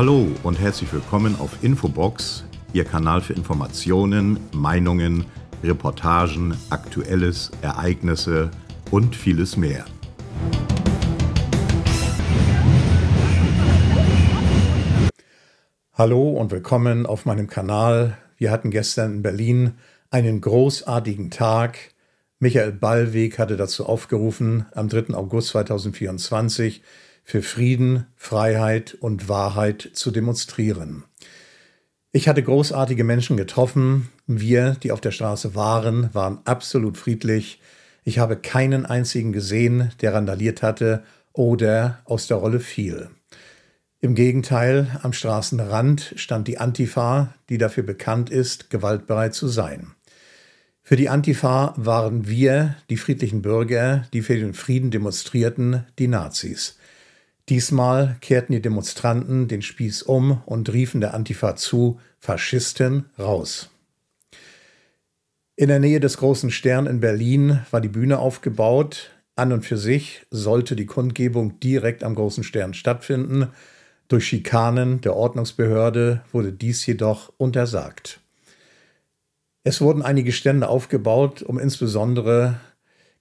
Hallo und herzlich willkommen auf Infobox, Ihr Kanal für Informationen, Meinungen, Reportagen, Aktuelles, Ereignisse und vieles mehr. Hallo und willkommen auf meinem Kanal. Wir hatten gestern in Berlin einen großartigen Tag. Michael Ballweg hatte dazu aufgerufen, am 3. August 2024 für Frieden, Freiheit und Wahrheit zu demonstrieren. Ich hatte großartige Menschen getroffen. Wir, die auf der Straße waren, waren absolut friedlich. Ich habe keinen einzigen gesehen, der randaliert hatte oder aus der Rolle fiel. Im Gegenteil, am Straßenrand stand die Antifa, die dafür bekannt ist, gewaltbereit zu sein. Für die Antifa waren wir, die friedlichen Bürger, die für den Frieden demonstrierten, die Nazis. Diesmal kehrten die Demonstranten den Spieß um und riefen der Antifa zu, Faschisten raus. In der Nähe des großen Stern in Berlin war die Bühne aufgebaut. An und für sich sollte die Kundgebung direkt am großen Stern stattfinden. Durch Schikanen der Ordnungsbehörde wurde dies jedoch untersagt. Es wurden einige Stände aufgebaut, um insbesondere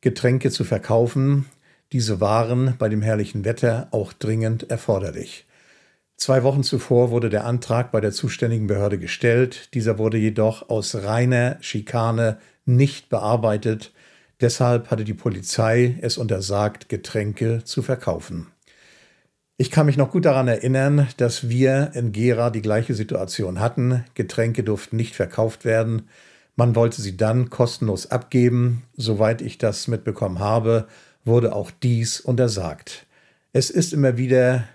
Getränke zu verkaufen. Diese waren bei dem herrlichen Wetter auch dringend erforderlich. Zwei Wochen zuvor wurde der Antrag bei der zuständigen Behörde gestellt. Dieser wurde jedoch aus reiner Schikane nicht bearbeitet. Deshalb hatte die Polizei es untersagt, Getränke zu verkaufen. Ich kann mich noch gut daran erinnern, dass wir in Gera die gleiche Situation hatten. Getränke durften nicht verkauft werden. Man wollte sie dann kostenlos abgeben. Soweit ich das mitbekommen habe, wurde auch dies untersagt. Es ist immer wieder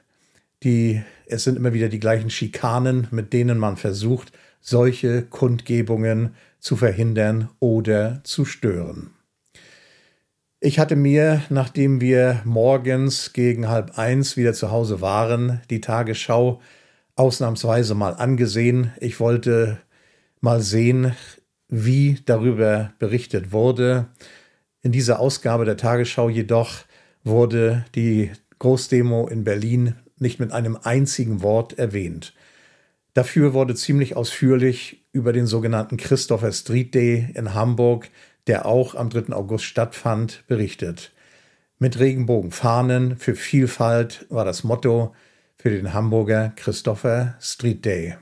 die, es sind immer wieder die gleichen Schikanen, mit denen man versucht, solche Kundgebungen zu verhindern oder zu stören. Ich hatte mir, nachdem wir morgens gegen halb eins wieder zu Hause waren, die Tagesschau ausnahmsweise mal angesehen. Ich wollte mal sehen, wie darüber berichtet wurde. In dieser Ausgabe der Tagesschau jedoch wurde die Großdemo in Berlin nicht mit einem einzigen Wort erwähnt. Dafür wurde ziemlich ausführlich über den sogenannten Christopher Street Day in Hamburg der auch am 3. August stattfand, berichtet. Mit Regenbogenfahnen für Vielfalt war das Motto für den Hamburger Christopher Street Day.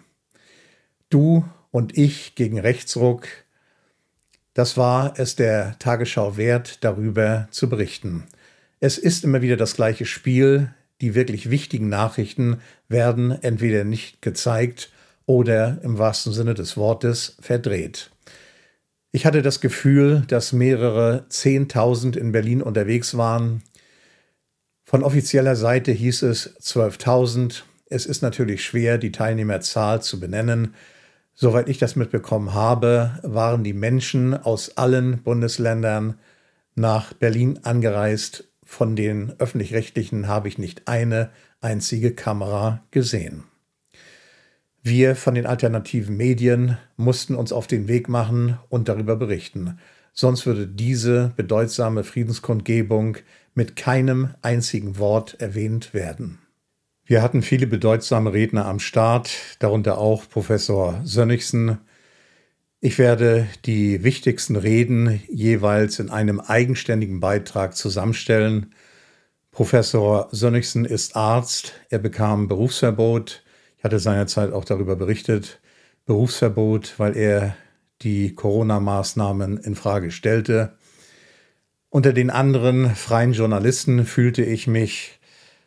Du und ich gegen Rechtsruck, das war es der Tagesschau wert, darüber zu berichten. Es ist immer wieder das gleiche Spiel. Die wirklich wichtigen Nachrichten werden entweder nicht gezeigt oder im wahrsten Sinne des Wortes verdreht. Ich hatte das Gefühl, dass mehrere Zehntausend in Berlin unterwegs waren. Von offizieller Seite hieß es 12.000. Es ist natürlich schwer, die Teilnehmerzahl zu benennen. Soweit ich das mitbekommen habe, waren die Menschen aus allen Bundesländern nach Berlin angereist. Von den öffentlich-rechtlichen habe ich nicht eine einzige Kamera gesehen. Wir von den alternativen Medien mussten uns auf den Weg machen und darüber berichten. Sonst würde diese bedeutsame Friedenskundgebung mit keinem einzigen Wort erwähnt werden. Wir hatten viele bedeutsame Redner am Start, darunter auch Professor Sönnigsen. Ich werde die wichtigsten Reden jeweils in einem eigenständigen Beitrag zusammenstellen. Professor Sönnigsen ist Arzt, er bekam Berufsverbot, ich hatte seinerzeit auch darüber berichtet, Berufsverbot, weil er die Corona-Maßnahmen in Frage stellte. Unter den anderen freien Journalisten fühlte ich mich,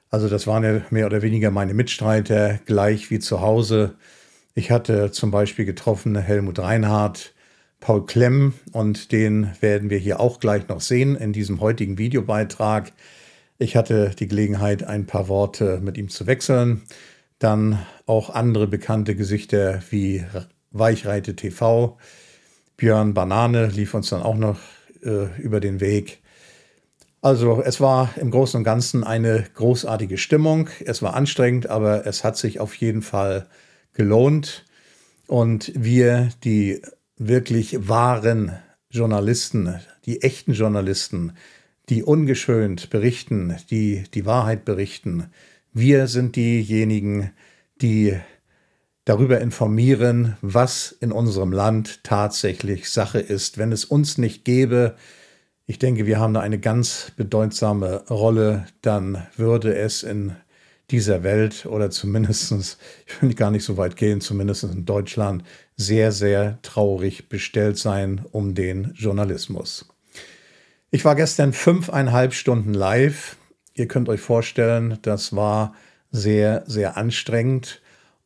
also das waren ja mehr oder weniger meine Mitstreiter, gleich wie zu Hause. Ich hatte zum Beispiel getroffen Helmut Reinhardt, Paul Klemm und den werden wir hier auch gleich noch sehen in diesem heutigen Videobeitrag. Ich hatte die Gelegenheit, ein paar Worte mit ihm zu wechseln. Dann auch andere bekannte Gesichter wie Weichreite TV. Björn Banane lief uns dann auch noch äh, über den Weg. Also es war im Großen und Ganzen eine großartige Stimmung. Es war anstrengend, aber es hat sich auf jeden Fall gelohnt. Und wir, die wirklich wahren Journalisten, die echten Journalisten, die ungeschönt berichten, die die Wahrheit berichten, wir sind diejenigen, die darüber informieren, was in unserem Land tatsächlich Sache ist. Wenn es uns nicht gäbe, ich denke, wir haben da eine ganz bedeutsame Rolle, dann würde es in dieser Welt oder zumindestens, ich will gar nicht so weit gehen, zumindest in Deutschland, sehr, sehr traurig bestellt sein um den Journalismus. Ich war gestern fünfeinhalb Stunden live. Ihr könnt euch vorstellen, das war sehr, sehr anstrengend.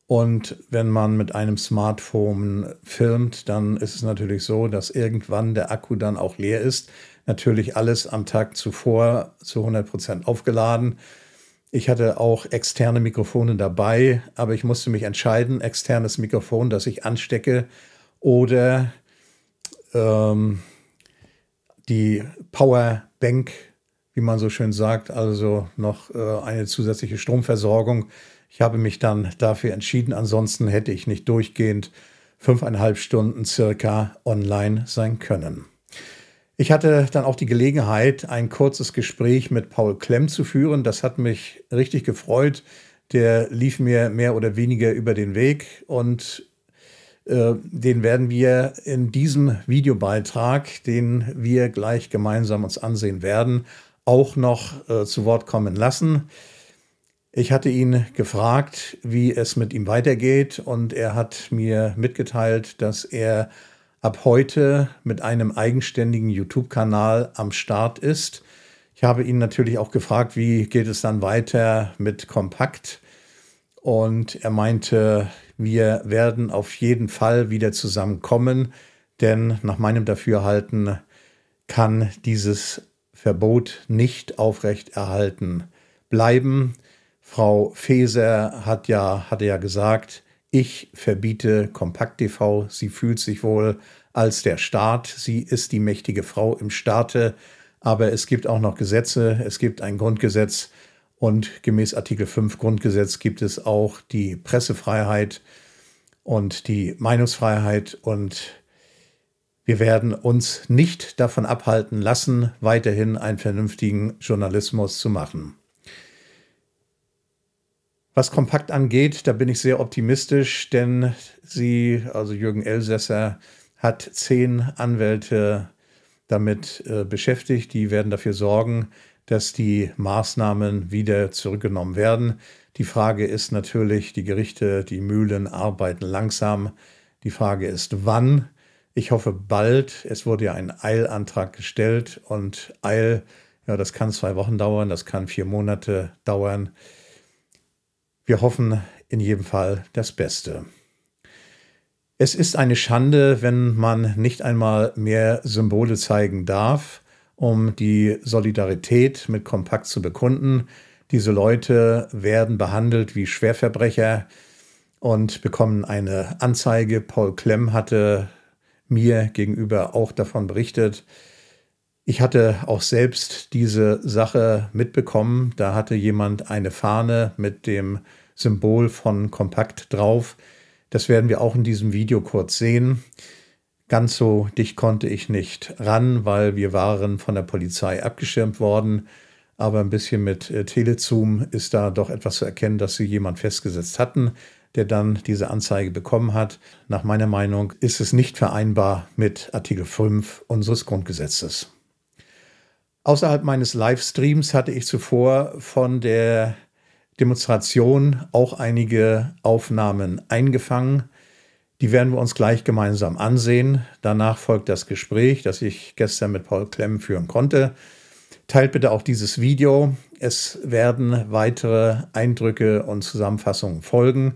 Und wenn man mit einem Smartphone filmt, dann ist es natürlich so, dass irgendwann der Akku dann auch leer ist. Natürlich alles am Tag zuvor zu 100 Prozent aufgeladen. Ich hatte auch externe Mikrofone dabei, aber ich musste mich entscheiden, externes Mikrofon, das ich anstecke oder ähm, die Powerbank, wie man so schön sagt, also noch äh, eine zusätzliche Stromversorgung. Ich habe mich dann dafür entschieden, ansonsten hätte ich nicht durchgehend fünfeinhalb Stunden circa online sein können. Ich hatte dann auch die Gelegenheit, ein kurzes Gespräch mit Paul Klemm zu führen. Das hat mich richtig gefreut. Der lief mir mehr oder weniger über den Weg und äh, den werden wir in diesem Videobeitrag, den wir gleich gemeinsam uns ansehen werden, auch noch äh, zu Wort kommen lassen. Ich hatte ihn gefragt, wie es mit ihm weitergeht und er hat mir mitgeteilt, dass er ab heute mit einem eigenständigen YouTube-Kanal am Start ist. Ich habe ihn natürlich auch gefragt, wie geht es dann weiter mit Kompakt? Und er meinte, wir werden auf jeden Fall wieder zusammenkommen, denn nach meinem Dafürhalten kann dieses Verbot nicht aufrechterhalten bleiben. Frau Feser hat ja, hatte ja gesagt, ich verbiete Kompakt TV. Sie fühlt sich wohl als der Staat. Sie ist die mächtige Frau im Staate. Aber es gibt auch noch Gesetze. Es gibt ein Grundgesetz. Und gemäß Artikel 5 Grundgesetz gibt es auch die Pressefreiheit und die Meinungsfreiheit. Und wir werden uns nicht davon abhalten lassen, weiterhin einen vernünftigen Journalismus zu machen. Was Kompakt angeht, da bin ich sehr optimistisch, denn sie, also Jürgen Elsässer, hat zehn Anwälte damit äh, beschäftigt. Die werden dafür sorgen, dass die Maßnahmen wieder zurückgenommen werden. Die Frage ist natürlich, die Gerichte, die Mühlen arbeiten langsam. Die Frage ist, wann. Ich hoffe bald. Es wurde ja ein Eilantrag gestellt und Eil, ja, das kann zwei Wochen dauern, das kann vier Monate dauern. Wir hoffen in jedem Fall das Beste. Es ist eine Schande, wenn man nicht einmal mehr Symbole zeigen darf, um die Solidarität mit Kompakt zu bekunden. Diese Leute werden behandelt wie Schwerverbrecher und bekommen eine Anzeige. Paul Klemm hatte mir gegenüber auch davon berichtet. Ich hatte auch selbst diese Sache mitbekommen. Da hatte jemand eine Fahne mit dem Symbol von Kompakt drauf. Das werden wir auch in diesem Video kurz sehen. Ganz so dicht konnte ich nicht ran, weil wir waren von der Polizei abgeschirmt worden. Aber ein bisschen mit äh, Telezoom ist da doch etwas zu erkennen, dass sie jemand festgesetzt hatten, der dann diese Anzeige bekommen hat. Nach meiner Meinung ist es nicht vereinbar mit Artikel 5 unseres Grundgesetzes. Außerhalb meines Livestreams hatte ich zuvor von der Demonstration auch einige Aufnahmen eingefangen. Die werden wir uns gleich gemeinsam ansehen. Danach folgt das Gespräch, das ich gestern mit Paul Klemm führen konnte. Teilt bitte auch dieses Video. Es werden weitere Eindrücke und Zusammenfassungen folgen.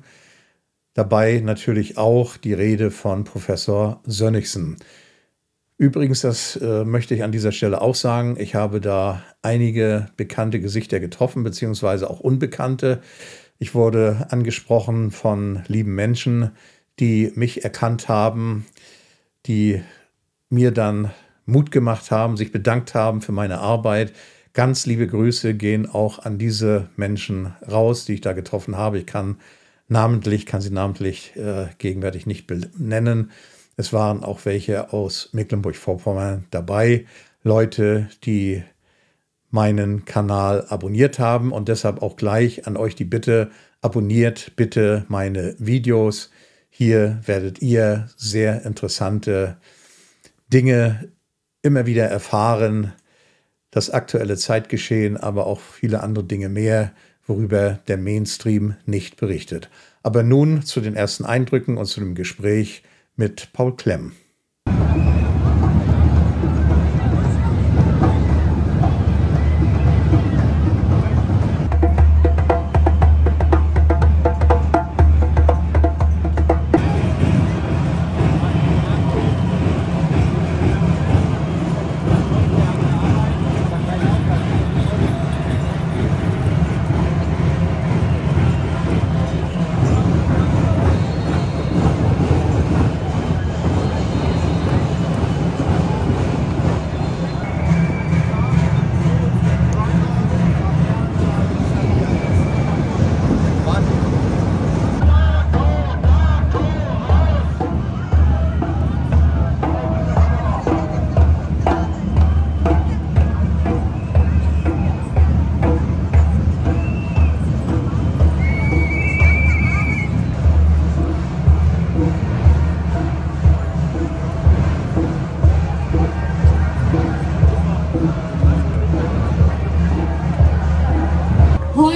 Dabei natürlich auch die Rede von Professor Sönnigsen. Übrigens, das äh, möchte ich an dieser Stelle auch sagen, ich habe da einige bekannte Gesichter getroffen, beziehungsweise auch unbekannte. Ich wurde angesprochen von lieben Menschen, die mich erkannt haben, die mir dann Mut gemacht haben, sich bedankt haben für meine Arbeit. Ganz liebe Grüße gehen auch an diese Menschen raus, die ich da getroffen habe. Ich kann namentlich, kann sie namentlich äh, gegenwärtig nicht benennen. Es waren auch welche aus Mecklenburg-Vorpommern dabei, Leute, die meinen Kanal abonniert haben und deshalb auch gleich an euch die Bitte, abonniert bitte meine Videos. Hier werdet ihr sehr interessante Dinge immer wieder erfahren, das aktuelle Zeitgeschehen, aber auch viele andere Dinge mehr, worüber der Mainstream nicht berichtet. Aber nun zu den ersten Eindrücken und zu dem Gespräch mit Paul Klemm.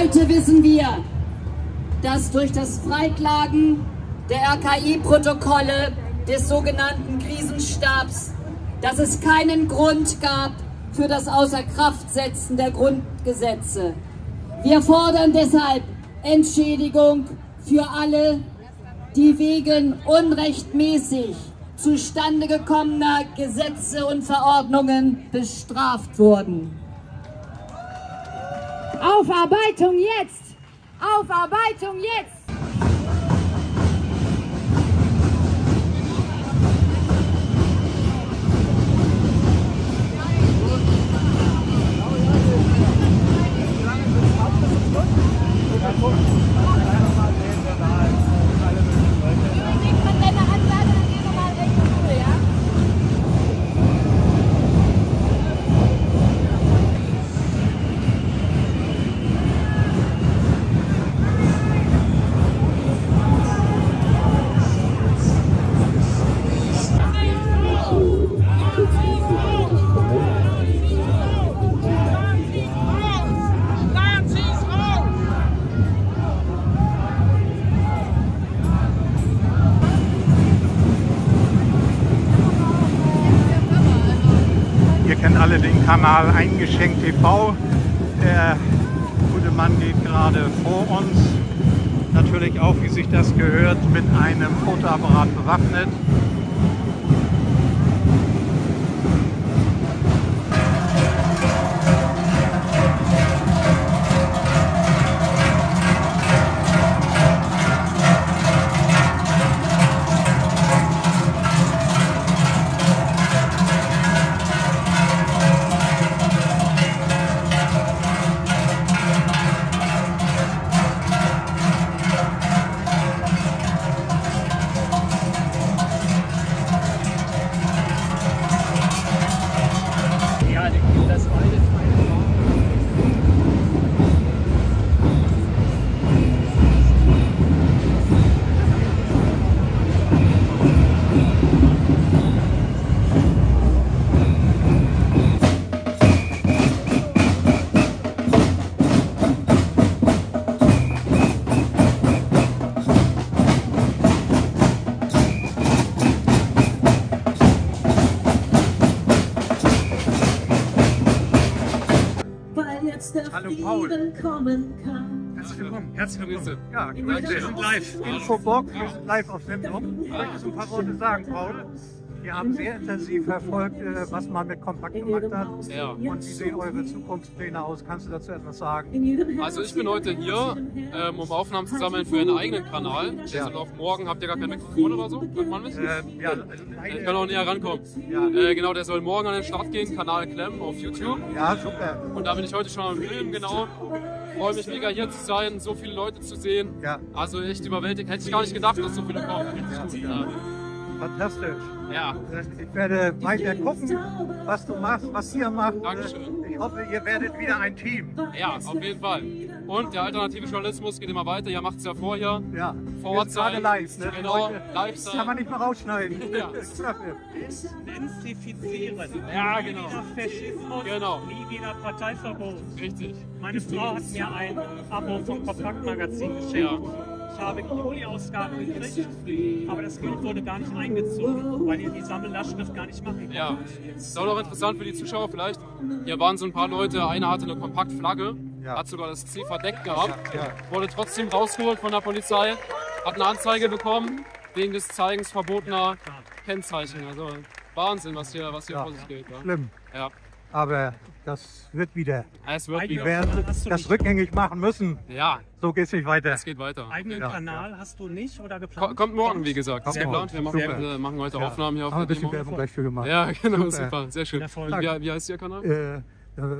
Heute wissen wir, dass durch das Freiklagen der RKI-Protokolle des sogenannten Krisenstabs, dass es keinen Grund gab für das Außerkraftsetzen der Grundgesetze. Wir fordern deshalb Entschädigung für alle, die wegen unrechtmäßig zustande gekommener Gesetze und Verordnungen bestraft wurden. Aufarbeitung jetzt! Aufarbeitung jetzt! Ihr Kanal Eingeschenkt TV. Der gute Mann geht gerade vor uns. Natürlich auch, wie sich das gehört, mit einem Fotoapparat bewaffnet. Weil Paul. Frieden kommen kann. Herzlich willkommen. Herzlich willkommen. Ja, wir sind live. Infobox, wir sind live auf Sendung. Möchtest du ein paar Worte sagen, Paul? Wir haben sehr intensiv verfolgt, äh, was man mit Kompakt gemacht hat. Ja. Und wie sehen eure Zukunftspläne aus? Kannst du dazu etwas sagen? Also ich bin heute hier, ähm, um Aufnahmen zu sammeln für einen eigenen Kanal. Der Ja. soll auf morgen, habt ihr gar kein Mikrofon oder so? Hört man mich? Äh, ja, Ich kann auch näher rankommen. Ja. Äh, genau, der soll morgen an den Start gehen, Kanal Clem auf YouTube. ja, super. Und da bin ich heute schon am Filmen, genau. Freue mich mega hier zu sein, so viele Leute zu sehen. Ja. Also echt überwältigt. Hätte ich gar nicht gedacht, dass so viele kommen. Ja. Fantastisch. ja. Ich werde weiter gucken, was du machst, was ihr macht. Dankeschön. Ich hoffe, ihr werdet wieder ein Team. Ja, auf jeden Fall. Und der alternative Journalismus geht immer weiter. Ihr macht es ja vorher. Ja. Vor Wir Ort sein. live. Ne? Genau, live Kann sein. man nicht mehr rausschneiden. Ja. Densifizieren. Ja, nie genau. wieder Faschismus, Genau. nie wieder Parteiverbot. Richtig. Meine Frau hat mir ein Abo vom Kompaktmagazin geschenkt. Ich habe die Juli-Ausgabe gekriegt, aber das Geld wurde gar nicht eingezogen, weil ihr die Sammellastschrift gar nicht machen könnt. Ja, ist auch noch interessant für die Zuschauer vielleicht. Hier waren so ein paar Leute, einer hatte eine Kompaktflagge, Ja. hat sogar das C verdeckt gehabt, Ja, ja. wurde trotzdem rausgeholt von der Polizei, hat eine Anzeige bekommen wegen des Zeigens verbotener Kennzeichen. Also Wahnsinn, was hier, was hier Ja. vor sich geht. Ja. Schlimm. Ja. Aber das wird wieder. Es wird Eigene wieder. werden Hast du das rückgängig machen müssen. Ja, So geht es nicht weiter. es geht weiter. Eigenen Ja, Kanal hast du nicht oder geplant? Kommt morgen, wie gesagt. Kommt Ist morgen. geplant. Wir machen, heute, machen heute Ja. Aufnahmen hier auf Haben wir ein bisschen. Werbung gleich für gemacht. Ja, genau, Super. super. Sehr schön. Wie, wie heißt Ihr Kanal? Äh, äh,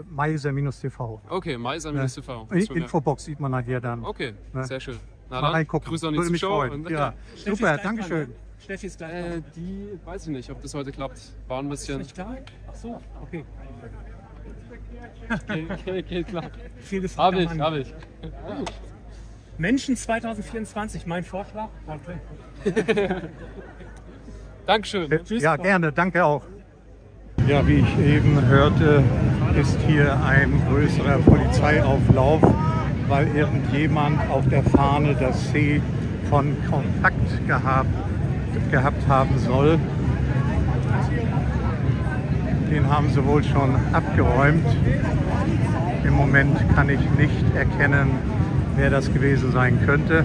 Meiser-TV. Okay, Meiser Ja. TV. In- Infobox sieht man nachher dann. Okay, Ne? sehr schön. Na dann. Grüße an die Zuschauer. Ja. Super, Dankeschön. Steffi ist gleich Äh, die weiß ich nicht, ob das heute klappt. War ein bisschen. Nicht klar? Ach so, okay. Geht, geht, geht klar. Viel gefragt. Hab ich, hab ich. Menschen 2024, mein Vorschlag. Okay. Dankeschön. Ja, gerne, danke auch. Ja, wie ich eben hörte, ist hier ein größerer Polizeiauflauf, weil irgendjemand auf der Fahne das C von Kontakt gehabt, gehabt haben soll. Den haben sie wohl schon abgeräumt. Im Moment kann ich nicht erkennen, wer das gewesen sein könnte.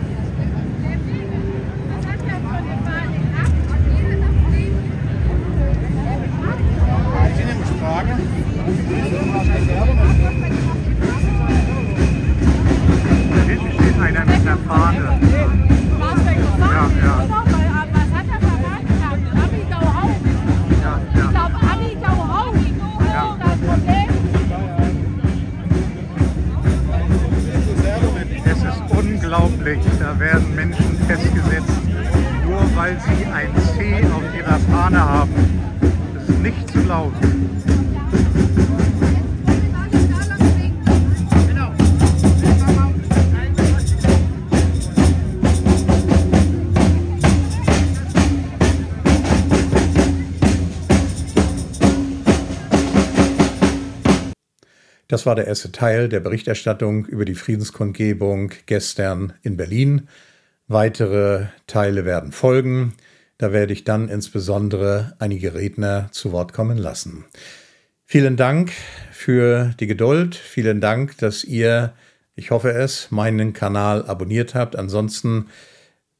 Glauben. Das war der erste Teil der Berichterstattung über die Friedenskundgebung gestern in Berlin. Weitere Teile werden folgen. Da werde ich dann insbesondere einige Redner zu Wort kommen lassen. Vielen Dank für die Geduld. Vielen Dank, dass ihr, ich hoffe es, meinen Kanal abonniert habt. Ansonsten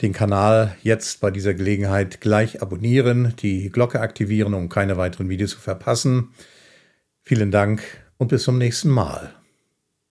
den Kanal jetzt bei dieser Gelegenheit gleich abonnieren, die Glocke aktivieren, um keine weiteren Videos zu verpassen. Vielen Dank und bis zum nächsten Mal.